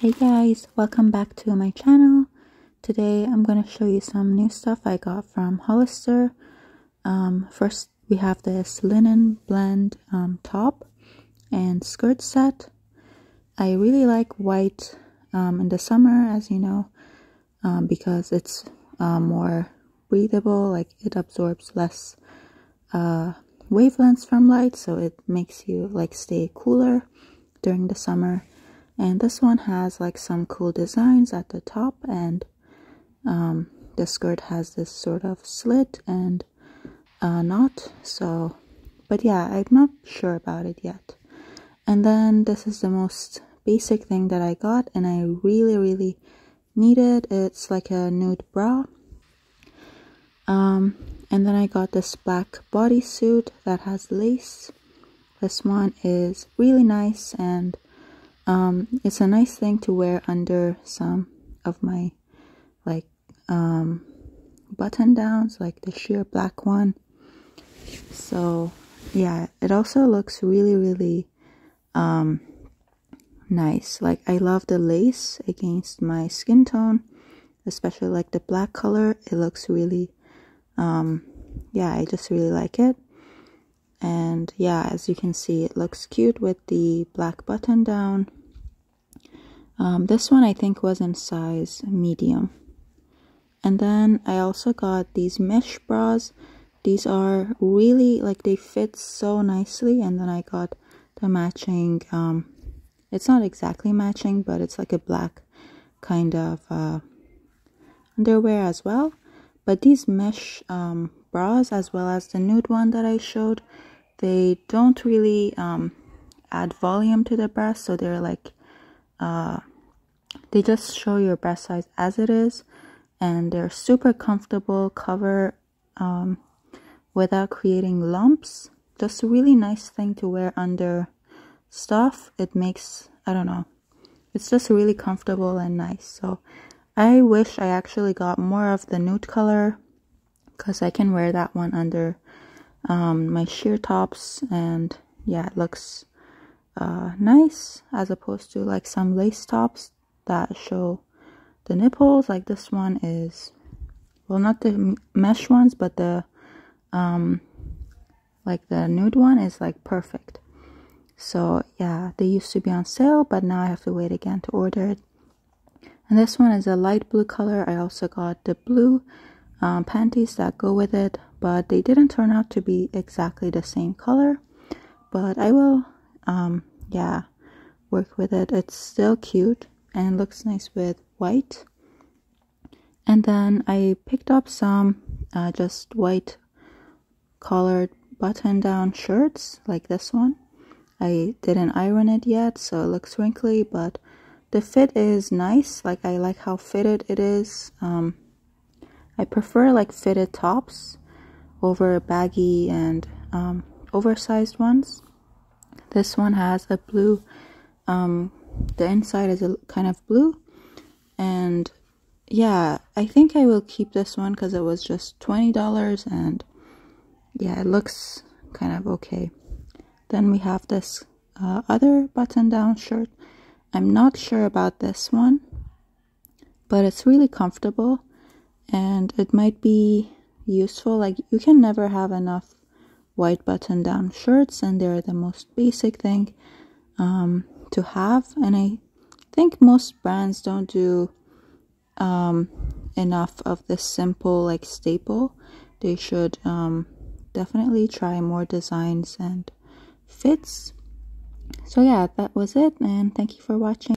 Hey guys, welcome back to my channel. Today I'm going to show you some new stuff I got from Hollister. Um, first we have this linen blend um, top and skirt set. I really like white um, in the summer as you know um, because it's uh, more breathable, like it absorbs less uh, wavelengths from light so it makes you like stay cooler during the summer and this one has like some cool designs at the top and um, the skirt has this sort of slit and uh, knot so but yeah I'm not sure about it yet. And then this is the most basic thing that I got and I really really need it it's like a nude bra. Um, and then I got this black bodysuit that has lace. This one is really nice and um, it's a nice thing to wear under some of my like um, button downs like the sheer black one. So yeah it also looks really really um, nice. Like I love the lace against my skin tone especially like the black color. It looks really um, yeah I just really like it. And yeah as you can see it looks cute with the black button down um, this one I think was in size medium. And then I also got these mesh bras. These are really like they fit so nicely. And then I got the matching, um, it's not exactly matching, but it's like a black kind of uh, underwear as well. But these mesh um, bras, as well as the nude one that I showed, they don't really um, add volume to the breast. So they're like uh, they just show your breast size as it is and they're super comfortable cover um, without creating lumps. Just a really nice thing to wear under stuff. It makes i don't know it's just really comfortable and nice. So i wish i actually got more of the nude color because i can wear that one under um, my sheer tops and yeah it looks uh, nice as opposed to like some lace tops that show the nipples. Like this one is well not the mesh ones but the um like the nude one is like perfect. So yeah they used to be on sale but now i have to wait again to order it. And this one is a light blue color. I also got the blue um, panties that go with it but they didn't turn out to be exactly the same color. But i will um yeah work with it. It's still cute and looks nice with white. And then I picked up some uh, just white collared button down shirts like this one. I didn't iron it yet so it looks wrinkly but the fit is nice. Like I like how fitted it is. Um, I prefer like fitted tops over baggy and um, oversized ones this one has a blue um, the inside is a kind of blue. And yeah i think i will keep this one because it was just $20 and yeah it looks kind of okay. Then we have this uh, other button down shirt. I'm not sure about this one but it's really comfortable and it might be useful. Like you can never have enough white button down shirts and they're the most basic thing um, to have. And i think most brands don't do um, enough of this simple like staple. They should um, definitely try more designs and fits. So yeah that was it and thank you for watching